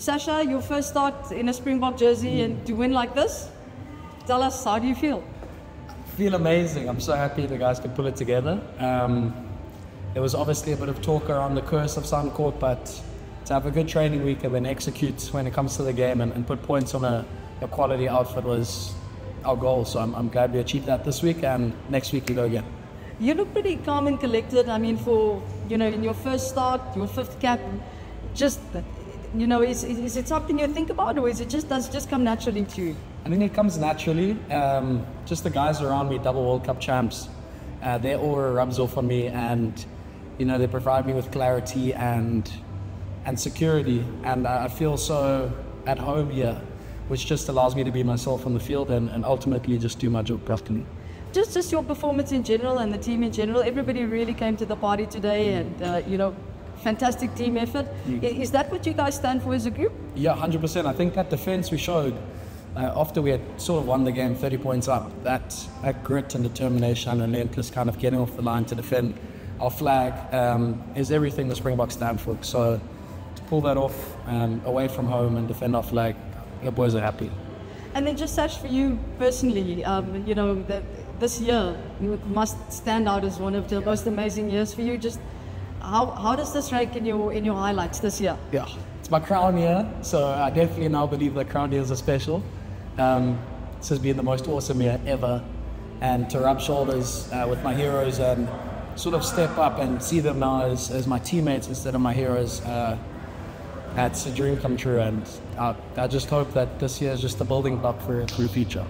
Sacha, your first start in a Springbok jersey and to win like this, tell us, how do you feel? Feel amazing. I'm so happy the guys could pull it together. Um, there was obviously a bit of talk around the curse of Suncorp, but to have a good training week and then execute when it comes to the game and, and put points on a, a, quality outfit was our goal. So I'm, I'm glad we achieved that this week, and next week we go again. You look pretty calm and collected. I mean, for you know, in your first start, your fifth cap, just you know, is, is it something you think about, or is it just does it just come naturally to you? I think it comes naturally. Um, just the guys around me, double World Cup champs, uh, their aura rubs off on me, and you know, they provide me with clarity and and security, and I feel so at home here, which just allows me to be myself on the field and, and ultimately just do my job properly just just your performance in general and the team in general. Everybody really came to the party today, and uh, you know, fantastic team effort. Mm. Is that what you guys stand for as a group? Yeah, hundred percent. I think that defense we showed. Uh, after we had sort of won the game 30 points up, that, that grit and determination and relentless kind of getting off the line to defend our flag um, is everything the Springboks stand for. So to pull that off um, away from home and defend our flag, the boys are happy. And then just such for you personally, um, you know, the, this year you must stand out as one of the most amazing years for you. Just how, how does this rank in your in your highlights this year? Yeah, it's my crown year, so I definitely now believe that crown years are special. Um, this has been the most awesome year ever, and to rub shoulders uh, with my heroes and sort of step up and see them now as, as my teammates instead of my heroes. Uh, that's a dream come true, and I, I just hope that this year is just a building block for, for the future.